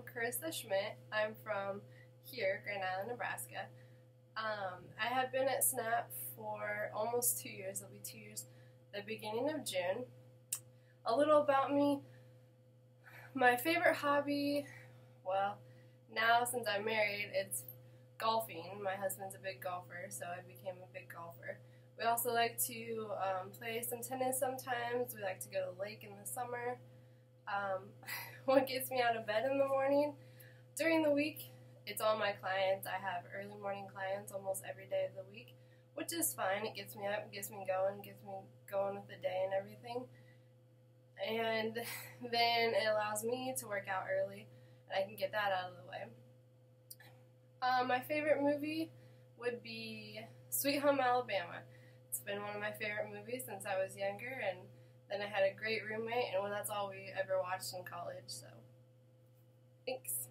I'm Carissa Schmidt. I'm from here, Grand Island, Nebraska. Um, I have been at SNAP for almost two years. It'll be two years the beginning of June. A little about me. My favorite hobby, well, now since I'm married, it's golfing. My husband's a big golfer, so I became a big golfer. We also like to um, play some tennis sometimes. We like to go to the lake in the summer. Um, what gets me out of bed in the morning? During the week, it's all my clients. I have early morning clients almost every day of the week, which is fine. It gets me up, gets me going, gets me going with the day and everything. And then it allows me to work out early, and I can get that out of the way. Um, my favorite movie would be Sweet Home Alabama. It's been one of my favorite movies since I was younger, and then I had a great roommate, and well, that's all we ever watched in college. So, thanks.